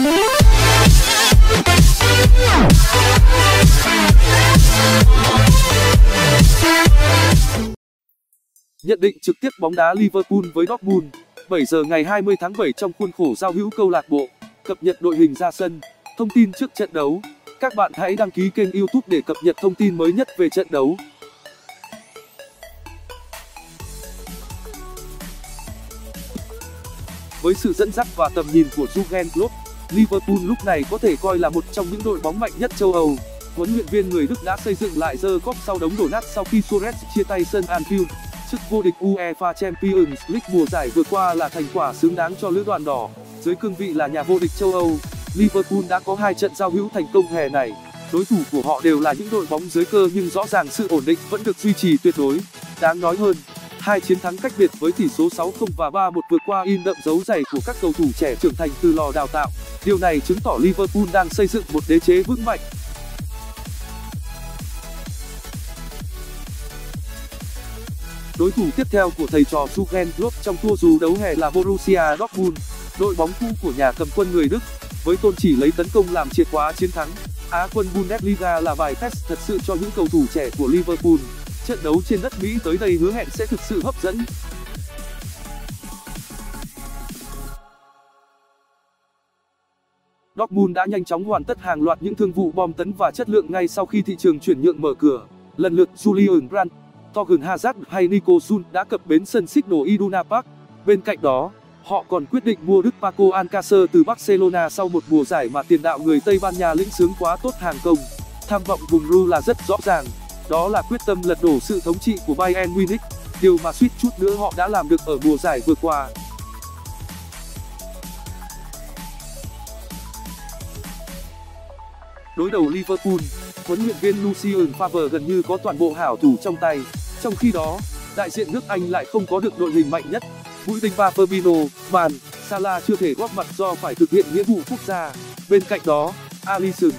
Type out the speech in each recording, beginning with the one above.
Nhận định trực tiếp bóng đá Liverpool với Dortmund 7 giờ ngày 20 tháng 7 trong khuôn khổ giao hữu câu lạc bộ, cập nhật đội hình ra sân. Thông tin trước trận đấu, các bạn hãy đăng ký kênh youtube để cập nhật thông tin mới nhất về trận đấu. Với sự dẫn dắt và tầm nhìn của Jurgen Klopp Liverpool lúc này có thể coi là một trong những đội bóng mạnh nhất châu Âu. Huấn luyện viên người Đức đã xây dựng lại The Cup sau đống đổ nát sau khi Suarez chia tay sân Anfield. Chức vô địch UEFA Champions League mùa giải vừa qua là thành quả xứng đáng cho lữ đoàn đỏ. Dưới cương vị là nhà vô địch châu Âu, Liverpool đã có hai trận giao hữu thành công hè này. Đối thủ của họ đều là những đội bóng dưới cơ nhưng rõ ràng sự ổn định vẫn được duy trì tuyệt đối. Đáng nói hơn hai chiến thắng cách biệt với tỷ số 6-0 và 3-1 vừa qua in đậm dấu giày của các cầu thủ trẻ trưởng thành từ lò đào tạo. Điều này chứng tỏ Liverpool đang xây dựng một đế chế vững mạnh. Đối thủ tiếp theo của thầy trò Jurgen Klopp trong tour dù đấu hè là Borussia Dortmund, đội bóng cũ của nhà cầm quân người Đức, với tôn chỉ lấy tấn công làm chìa khóa chiến thắng. Á quân Bundesliga là bài test thật sự cho những cầu thủ trẻ của Liverpool trận đấu trên đất Mỹ tới đây hứa hẹn sẽ thực sự hấp dẫn Dortmund đã nhanh chóng hoàn tất hàng loạt những thương vụ bom tấn và chất lượng ngay sau khi thị trường chuyển nhượng mở cửa lần lượt Julian Brandt Thorgan Hazard hay Nico Sun đã cập bến sân Signal Iduna Park. Bên cạnh đó, họ còn quyết định mua Đức Paco Alcacer từ Barcelona sau một mùa giải mà tiền đạo người Tây Ban Nha lĩnh sướng quá tốt hàng công. Tham vọng vùng Ru là rất rõ ràng, đó là quyết tâm lật đổ sự thống trị của Bayern Munich, điều mà suýt chút nữa họ đã làm được ở mùa giải vừa qua. Đối đầu Liverpool, huấn luyện viên Lucien Favre gần như có toàn bộ hảo thủ trong tay. Trong khi đó, đại diện nước Anh lại không có được đội hình mạnh nhất. Mũi tinh ba Firmino, Van, Salah chưa thể góp mặt do phải thực hiện nghĩa vụ quốc gia. Bên cạnh đó, Alisson,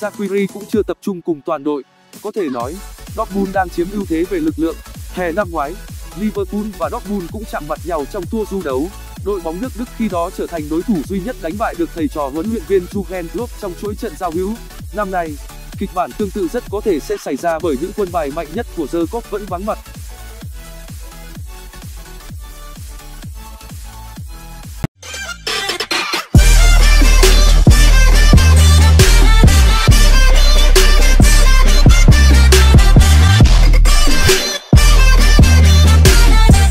Shaqiri cũng chưa tập trung cùng toàn đội. Có thể nói, Dortmund đang chiếm ưu thế về lực lượng. Hè năm ngoái, Liverpool và Dortmund cũng chạm mặt nhau trong tour du đấu. Đội bóng nước Đức khi đó trở thành đối thủ duy nhất đánh bại được thầy trò huấn luyện viên Jurgen Klopp trong chuỗi trận giao hữu. Năm nay, kịch bản tương tự rất có thể sẽ xảy ra bởi những quân bài mạnh nhất của The Cop vẫn vắng mặt